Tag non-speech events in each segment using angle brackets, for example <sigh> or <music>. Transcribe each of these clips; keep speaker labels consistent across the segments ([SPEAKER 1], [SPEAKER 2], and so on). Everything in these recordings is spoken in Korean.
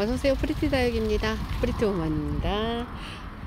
[SPEAKER 1] 어서오세요. 프리티다육입니다. 프리티오만입니다.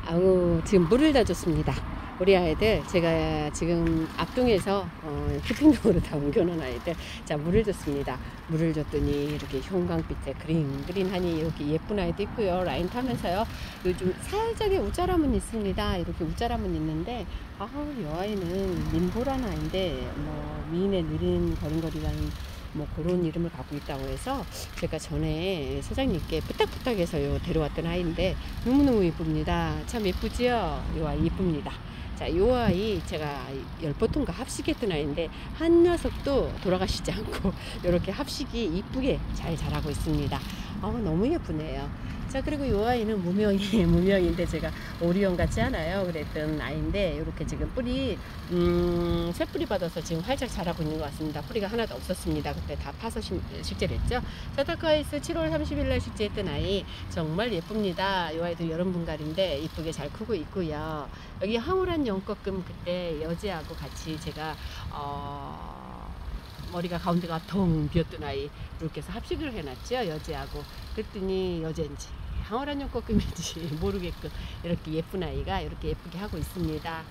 [SPEAKER 1] 아우 지금 물을 다 줬습니다. 우리 아이들 제가 지금 앞동에서 어, 키핑동으로 다 옮겨놓은 아이들 자 물을 줬습니다. 물을 줬더니 이렇게 형광빛에 green green하니 이렇게 예쁜 아이도 있고요. 라인 타면서요. 요즘 살짝의 웃자람은 있습니다. 이렇게 웃자람은 있는데 아우 이 아이는 민보라는 아이인데 뭐 미인의 느린 걸음걸이라는 뭐 그런 이름을 갖고 있다고 해서 제가 전에 사장님께 부탁부탁해서 데려왔던 아이인데 너무너무 예쁩니다. 참 예쁘지요? 이 아이 예쁩니다. 자, 이 아이 제가 열보통과 합식했던 아이인데 한 녀석도 돌아가시지 않고 <laughs> 이렇게 합식이 이쁘게 잘 자라고 있습니다. 어, 너무 예쁘네요. 자 그리고 이 아이는 무명이 <laughs> 무명인데 제가 오리온 같지 않아요. 그랬던 아이인데 이렇게 지금 뿌리 음, 새 뿌리 받아서 지금 활짝 자라고 있는 것 같습니다. 뿌리가 하나도 없었습니다. 그때 다 파서 식재를 했죠. 자타카이스 7월 30일 날 식재했던 아이 정말 예쁩니다. 이 아이도 여름 분갈인데 이쁘게 잘 크고 있고요. 여기 황홀한 연꽃금 그때 여지하고 같이 제가 어, 머리가 가운데가 텅 비었던 아이 이렇게 해서 합식을 해놨죠. 여지하고. 그랬더니 여제인지 황홀한 연꽃금인지 모르겠고 이렇게 예쁜 아이가 이렇게 예쁘게 하고 있습니다.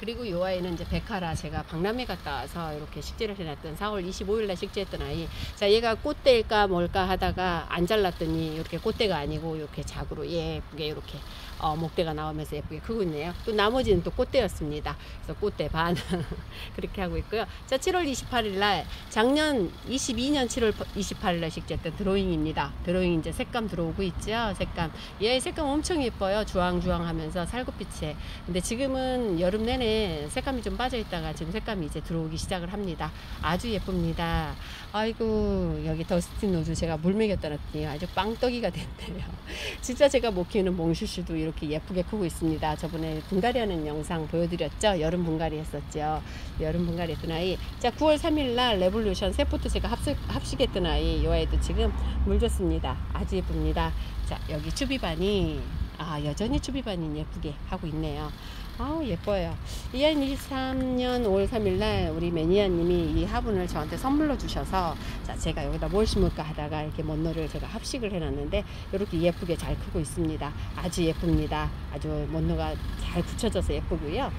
[SPEAKER 1] 그리고 이 아이는 이제 백화라 제가 박람회 갔다 와서 이렇게 식재를 해놨던 4월 25일날 식재했던 아이. 자 얘가 꽃대일까 뭘까 하다가 안 잘랐더니 이렇게 꽃대가 아니고 이렇게 작으로 예쁘게 이렇게 어, 목대가 나오면서 예쁘게 크고 있네요. 또 나머지는 또 꽃대였습니다. 그래서 꽃대 반 <laughs> 그렇게 하고 있고요. 자 7월 28일날 작년 22년 7월 28일날 식재했던 드로잉입니다. 드로잉 이제 색감 들어오고 있죠 색감. 얘 색감 엄청 예뻐요. 주황주황 하면서 살구빛에. 근데 지금은 여름 내내 색감이 좀 빠져 있다가 지금 색감이 이제 들어오기 시작을 합니다. 아주 예쁩니다. 아이고 여기 더스틴 노즈 제가 물 먹였다 놨더니 아주 빵떡이가 됐네요. <laughs> 진짜 제가 못 키우는 몽슈슈도 이렇게 예쁘게 크고 있습니다. 저번에 분갈이 하는 영상 보여드렸죠. 여름 분갈이 했었죠. 여름 분갈이 했던 아이. 자 9월 3일 날 레볼루션 세포트 제가 합식, 합식했던 아이. 이 아이도 지금 물 줬습니다. 아주 예쁩니다. 자 여기 추비반이 아 여전히 추비반이 예쁘게 하고 있네요. 아우 예뻐요. 2023년 5월 3일날 우리 매니아님이 이 화분을 저한테 선물로 주셔서 자 제가 여기다 뭘 심을까 하다가 이렇게 먼노를 제가 합식을 해놨는데 이렇게 예쁘게 잘 크고 있습니다. 아주 예쁩니다. 아주 먼노가 잘 붙여져서 예쁘고요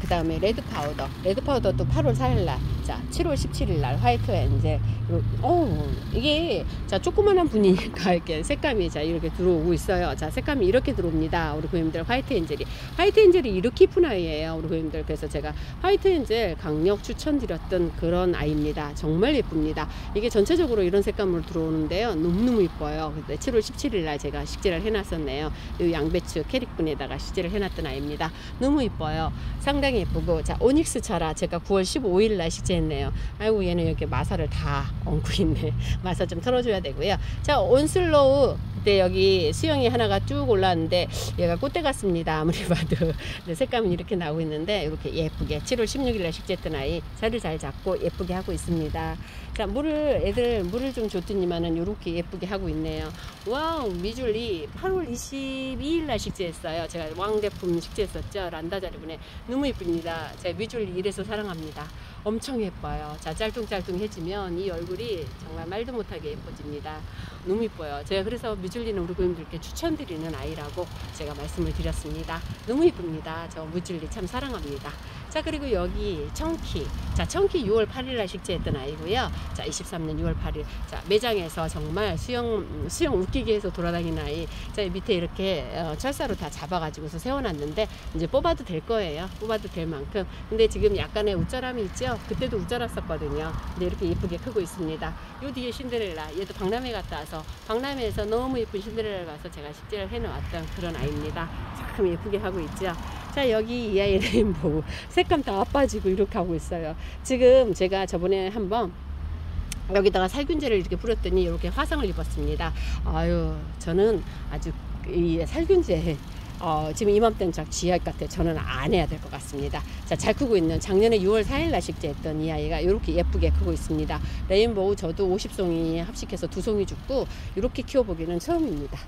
[SPEAKER 1] 그 다음에 레드 파우더. 레드 파우더도 8월 4일날 자 7월 17일날 화이트 엔젤. 어 이게 자 조그만한 분이니까 <laughs> 이렇게 색감이 자 이렇게 들어오고 있어요. 자 색감이 이렇게 들어옵니다. 우리 고객님들 화이트 엔젤이. 화이트 엔젤이 이렇게 이쁜 아이예요 우리 고객님들. 그래서 제가 화이트 엔젤 강력 추천드렸던 그런 아이입니다. 정말 예쁩니다. 이게 전체적으로 이런 색감으로 들어오는데요. 너무너무 이뻐요. 7월 17일날 제가 식재를 해놨었네요. 이 양배추 캐릭분에다가 식재를 해놨던 아이입니다. 너무 이뻐요. 상당히 상당히 예쁘고 자 오닉스 차라 제가 9월 15일 날 식재했네요. 아이고 얘는 이렇게 마사를 다 얹고 있네. <laughs> 마사 좀 털어줘야 되고요. 자 온슬로우 그때 여기 수영이 하나가 쭉 올라왔는데 얘가 꽃대 같습니다. 아무리 봐도. 색감은 이렇게 나오고 있는데 이렇게 예쁘게 7월 16일 날 식재했던 아이 살을 잘 잡고 예쁘게 하고 있습니다. 자 물을 애들 물을 좀 줬더니만은 이렇게 예쁘게 하고 있네요. 와우 미줄리 8월 22일 날 식재했어요. 제가 왕대품 식재했었죠. 란다자리분에. 너무 예쁩니다. 제가 미줄리 이래서 사랑합니다 엄청 예뻐요. 자 짤뚱짤뚱해지면 이 얼굴이 정말 말도 못하게 예뻐집니다. 너무 예뻐요. 제가 그래서 미줄리는 우리 고객님들께 추천드리는 아이라고 제가 말씀을 드렸습니다. 너무 예쁩니다. 저 무줄리 참 사랑합니다 자 그리고 여기 청키. 자 청키 6월 8일 날 식재했던 아이고요. 자 23년 6월 8일. 자 매장에서 정말 수영 수영 웃기게 해서 돌아다니는 아이. 자 밑에 이렇게 어, 철사로 다 잡아가지고서 세워놨는데 이제 뽑아도 될 거예요. 뽑아도 될 만큼. 근데 지금 약간의 웃자람이 있죠? 그때도 웃자랐었거든요. 근데 이렇게 예쁘게 크고 있습니다. 요 뒤에 신데렐라. 얘도 박람회 갔다 와서 박람회에서 너무 예쁜 신데렐라 가서 제가 식재를 해놓았던 그런 아이입니다. 참 예쁘게 하고 있죠 자 여기 이 아이 레인보우. 색감 다 빠지고 이렇게 하고 있어요. 지금 제가 저번에 한번 여기다가 살균제를 이렇게 뿌렸더니 이렇게 화상을 입었습니다. 아유 저는 아주 이 살균제 어, 지금 이맘때는 작 쥐약 같아 저는 안 해야 될 것 같습니다. 자 잘 크고 있는 작년에 6월 4일 날 식재했던 이 아이가 이렇게 예쁘게 크고 있습니다. 레인보우 저도 50송이 합식해서 두 송이 죽고 이렇게 키워보기는 처음입니다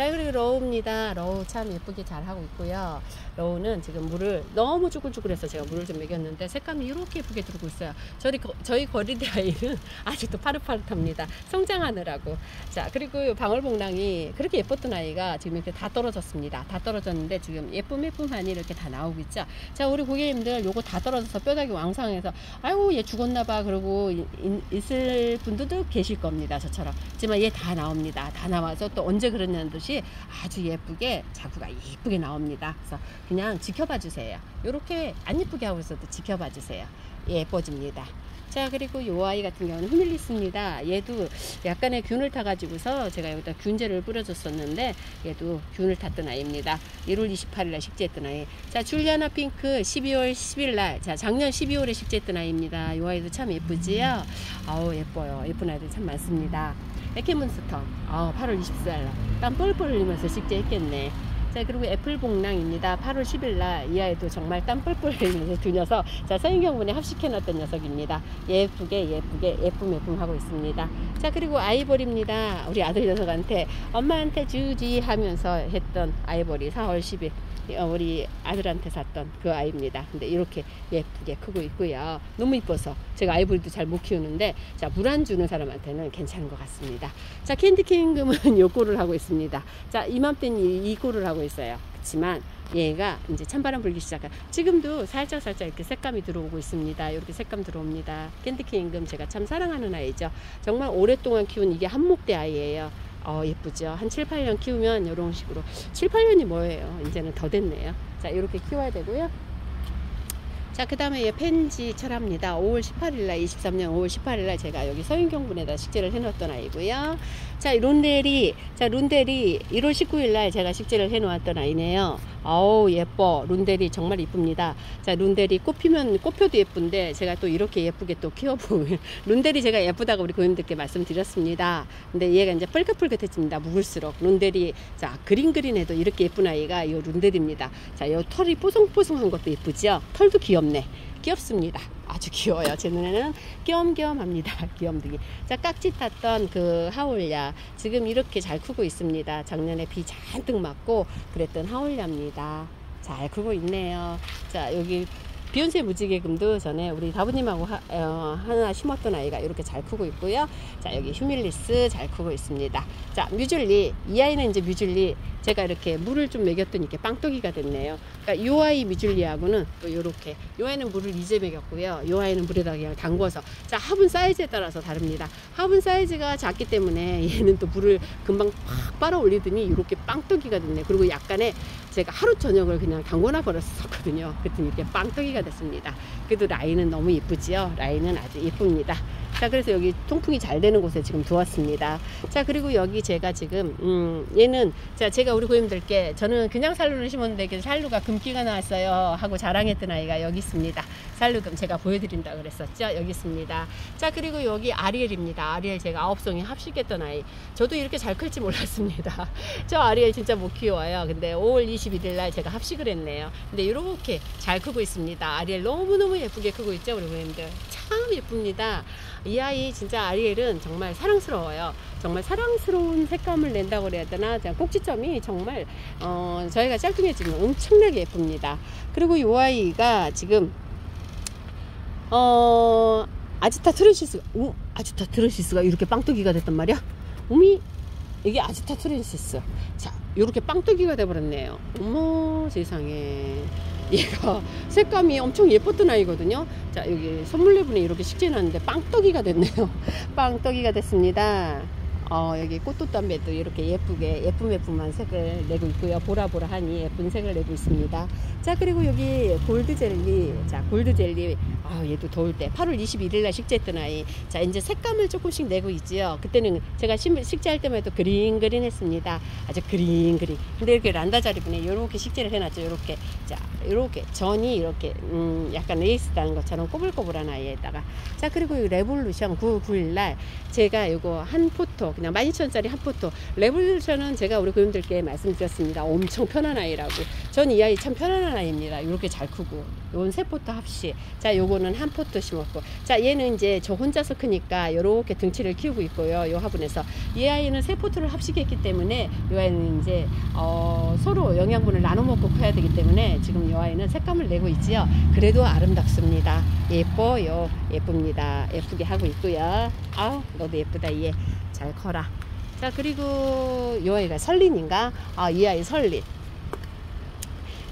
[SPEAKER 1] 자 그리고 러우입니다. 러우 참 예쁘게 잘 하고 있고요. 러우는 지금 물을 너무 쭈글쭈글해서 제가 물을 좀 먹였는데 색감이 이렇게 예쁘게 들고 있어요. 저희 거, 저희 거리대 아이는 <laughs> 아직도 파릇파릇합니다. 성장하느라고. 자 그리고 요 방울복랑이 그렇게 예뻤던 아이가 지금 이렇게 다 떨어졌습니다. 다 떨어졌는데 지금 예쁨 예쁨하니 이렇게 다 나오고 있죠. 자 우리 고객님들 요거 다 떨어져서 뼈다귀 왕성해서 아이고 얘 죽었나봐 그러고 있을 분들도 계실 겁니다. 저처럼. 하지만 얘 다 나옵니다. 다 나와서 또 언제 그러냐는 듯이 아주 예쁘게 자구가 예쁘게 나옵니다. 그래서 그냥 지켜봐 주세요. 요렇게 안 예쁘게 하고 있어도 지켜봐 주세요. 예뻐집니다. 자 그리고 요 아이 같은 경우는 휴밀리스입니다. 얘도 약간의 균을 타 가지고서 제가 여기다 균제를 뿌려줬었는데 얘도 균을 탔던 아이입니다. 1월 28일 날 식재했던 아이. 자 줄리아나 핑크 12월 10일 날 자 작년 12월에 식재했던 아이입니다. 요 아이도 참 예쁘지요. 아우 예뻐요. 예쁜 아이들 참 많습니다. 에케문스터 아 8월 24일날 땀 뻘뻘 흘리면서 식재했겠네. 자 그리고 애플봉랑입니다. 8월 10일 날이 아이도 정말 땀 뻘뻘 흘리면서 두 녀석 자 서인경분에 합식해놨던 녀석입니다. 예쁘게 예쁘게 예쁨 예쁨 하고 있습니다. 자 그리고 아이보리입니다. 우리 아들 녀석한테 엄마한테 주지 하면서 했던 아이보리 4월 10일 어, 우리 아들한테 샀던 그 아이입니다. 근데 이렇게 예쁘게 크고 있고요. 너무 이뻐서 제가 아이보리도 잘 못 키우는데 자 물 안 주는 사람한테는 괜찮은 것 같습니다. 자 캔디킹금은 <laughs> 요 꼴을 하고 있습니다. 자 이맘때는 이, 이 꼴을 하고 있어요. 그렇지만 얘가 이제 찬바람 불기 시작한 지금도 살짝 살짝 이렇게 색감이 들어오고 있습니다. 이렇게 색감 들어옵니다. 캔디킹금 제가 참 사랑하는 아이죠. 정말 오랫동안 키운 이게 한목대 아이예요. 어 예쁘죠. 한 7, 8년 키우면 이런 식으로 7, 8년이 뭐예요. 이제는 더 됐네요. 자 이렇게 키워야 되고요. 자, 그 다음에 얘 펜지 철합니다. 5월 18일날, 23년 5월 18일날 제가 여기 서인경분에다 식재를 해놓았던 아이고요. 자, 룬델이, 자, 룬델이 1월 19일 날 제가 식재를 해 놓았던 아이네요. 어우, 예뻐. 룬델이 정말 이쁩니다. 자, 룬델이 꽃피면, 꽃표도 예쁜데 제가 또 이렇게 예쁘게 또 키워보면, <laughs> 룬델이 제가 예쁘다고 우리 고객님들께 말씀드렸습니다. 근데 얘가 이제 뻘긋뻘긋해집니다. 묵을수록. 룬델이, 자, 그린 그린해도 이렇게 예쁜 아이가 이 룬델입니다. 자, 요 털이 뽀송뽀송한 것도 예쁘죠? 털도 귀엽네. 귀엽습니다. 아주 귀여워요. 제 눈에는 귀염귀염합니다. <laughs> 귀염둥이. 자, 깍지 탔던 그 하울야. 지금 이렇게 잘 크고 있습니다. 작년에 비 잔뜩 맞고 그랬던 하울야입니다. 잘 크고 있네요. 자, 여기 비욘세 무지개금도 전에 우리 다부님하고 하, 어, 하나 심었던 아이가 이렇게 잘 크고 있고요. 자, 여기 휴밀리스 잘 크고 있습니다. 자, 뮤즐리. 이 아이는 이제 뮤즐리. 제가 이렇게 물을 좀 먹였더니 이렇게 빵떡이가 됐네요. 그러니까 요 아이 뮤즐리하고는 또 요렇게. 요 아이는 물을 이제 먹였고요. 요 아이는 물에다 그냥 담궈서. 자, 화분 사이즈에 따라서 다릅니다. 화분 사이즈가 작기 때문에 얘는 또 물을 금방 팍 빨아 올리더니 이렇게 빵떡이가 됐네. 그리고 약간의 제가 하루 저녁을 그냥 담궈놔 버렸었거든요. 그랬더니 이렇게 빵떡이가 됐습니다. 그래도 라인은 너무 예쁘지요. 라인은 아주 예쁩니다. 자, 그래서 여기 통풍이 잘 되는 곳에 지금 두었습니다. 자, 그리고 여기 제가 지금, 음, 얘는, 자, 제가 우리 고객님들께 저는 그냥 살루를 심었는데 그 살루가 금기가 나왔어요. 하고 자랑했던 아이가 여기 있습니다. 살루금 제가 보여드린다 그랬었죠. 여기 있습니다. 자, 그리고 여기 아리엘입니다. 아리엘 제가 아홉 송이 합식했던 아이. 저도 이렇게 잘 클지 몰랐습니다. <laughs> 저 아리엘 진짜 못 키워요. 근데 5월 21일 날 제가 합식을 했네요. 근데 이렇게 잘 크고 있습니다. 아리엘 너무너무 예쁘게 크고 있죠, 우리 고객님들. 참 예쁩니다. 이 아이 진짜 아리엘은 정말 사랑스러워요. 정말 사랑스러운 색감을 낸다고 그래야 되나? 꼭지점이 정말 어, 저희가 짤뚱해지면 엄청나게 예쁩니다. 그리고 이 아이가 지금 어 아지타 트렌시스가 오 아지타 트렌시스가 이렇게 빵떡이가 됐단 말이야. 우미 이게 아지타 트렌시스. 자 이렇게 빵떡이가 돼버렸네요. 어머 세상에. 얘가 색감이 엄청 예뻤던 아이거든요. 자, 여기 선물 내분에 이렇게 식재놨는데 빵떡이가 됐네요. <laughs> 빵떡이가 됐습니다. 어, 여기 꽃도담배도 이렇게 예쁘게 예쁨 예쁨한 색을 내고 있고요. 보라보라하니 예쁜 색을 내고 있습니다. 자, 그리고 여기 Gold Jelly. 자, Gold Jelly. 아, 얘도 더울 때 8월 21일 날 식재했던 아이. 자, 이제 색감을 조금씩 내고 있지요. 그때는 제가 심- 식재할 때만 해도 green green 했습니다. 아주 green green. 근데 이렇게 란다 자리분에 이렇게 식재를 해놨죠. 이렇게. 자, 이렇게 전이 이렇게 음, 약간 레이스 다는 것처럼 꼬불꼬불한 아이에다가 자, 그리고 이 Revolution 9, 9일 날 제가 이거 한 포트 그냥 12,000원짜리 한 포트. Revolution은 제가 우리 고객님들께 말씀드렸습니다. 엄청 편한 아이라고. 전 이 아이 참 편안한 아이입니다. 이렇게 잘 크고. 요건 세 포토 합시. 자, 요거는 한 포토 심었고. 자, 얘는 이제 저 혼자서 크니까 요렇게 등치를 키우고 있고요. 요 화분에서. 이 아이는 세 포토를 합식했기 때문에 요 아이는 이제 어, 서로 영양분을 나눠 먹고 커야 되기 때문에 지금 요 아이는 색감을 내고 있지요. 그래도 아름답습니다. 예뻐요. 예쁩니다. 예쁘게 하고 있고요. 아우, 너도 예쁘다, 얘. 잘 커라. 자, 그리고 요 아이가 설린인가? 아, 이 아이 설린.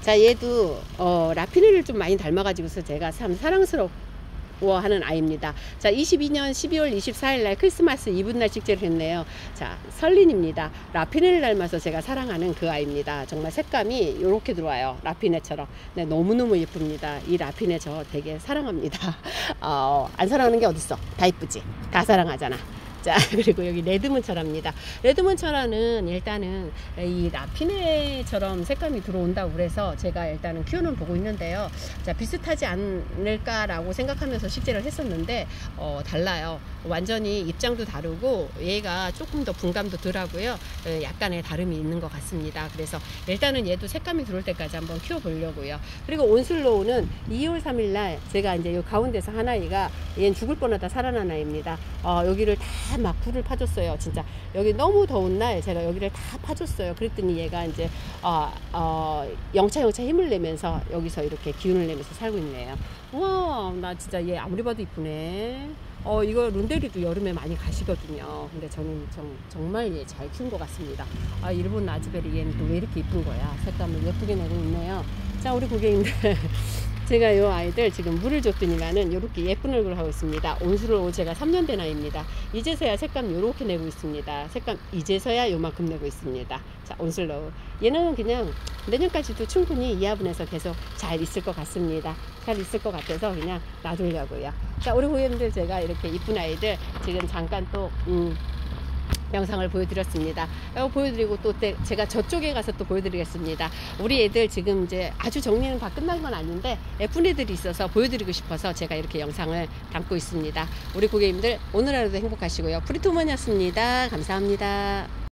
[SPEAKER 1] 자, 얘도, 어, 라피네를 좀 많이 닮아가지고서 제가 참 사랑스러워하는 아이입니다. 자, 22년 12월 24일 날 크리스마스 이브 날 직제를 했네요. 자, 설린입니다. 라피네를 닮아서 제가 사랑하는 그 아이입니다. 정말 색감이 이렇게 들어와요. 라피네처럼. 네, 너무너무 예쁩니다. 이 라피네 저 되게 사랑합니다. <laughs> 어, 안 사랑하는 게 어딨어? 다 이쁘지? 다 사랑하잖아. 자, <laughs> 그리고 여기 레드문철화입니다. 레드문철화는 일단은 이 라피네처럼 색감이 들어온다고 그래서 제가 일단은 키우는 보고 있는데요. 자, 비슷하지 않을까라고 생각하면서 식재를 했었는데, 어, 달라요. 완전히 입장도 다르고, 얘가 조금 더 분감도 덜하고요. 에, 약간의 다름이 있는 것 같습니다. 그래서 일단은 얘도 색감이 들어올 때까지 한번 키워보려고요. 그리고 온슬로우는 2월 3일날 제가 이제 이 가운데서 하나이가 얘는 죽을 뻔하다 살아난 아이입니다. 어, 여기를 다막 불을 파줬어요. 진짜 여기 너무 더운 날 제가 여기를 다 파줬어요. 그랬더니 얘가 이제 어, 어, 영차 영차 힘을 내면서 여기서 이렇게 기운을 내면서 살고 있네요. 우와 나 진짜 얘 아무리 봐도 이쁘네. 어 이거 룬데리도 여름에 많이 가시거든요. 근데 저는 정, 정말 얘 잘 키운 것 같습니다. 아 일본 라즈베리 얘는 또 왜 이렇게 이쁜 거야? 색감을 예쁘게 내고 있네요. 자 우리 고객님들 제가 이 아이들 지금 물을 줬더니만은 이렇게 예쁜 얼굴 하고 있습니다. 온수로 제가 3년 된 아이입니다. 이제서야 색감 이렇게 내고 있습니다. 색감 이제서야 요만큼 내고 있습니다. 자 온슬로우 얘는 그냥 내년까지도 충분히 이 화분에서 계속 잘 있을 것 같습니다. 잘 있을 것 같아서 그냥 놔두려고요. 자 우리 고객님들 제가 이렇게 이쁜 아이들 지금 잠깐 또 음, 영상을 보여드렸습니다. 이거 보여드리고 또 때- 제가 저쪽에 가서 또 보여드리겠습니다. 우리 애들 지금 이제 아주 정리는 다 끝난 건 아닌데 예쁜 애들이 있어서 보여드리고 싶어서 제가 이렇게 영상을 담고 있습니다. 우리 고객님들 오늘 하루도 행복하시고요. 프리토먼이었습니다. 감사합니다.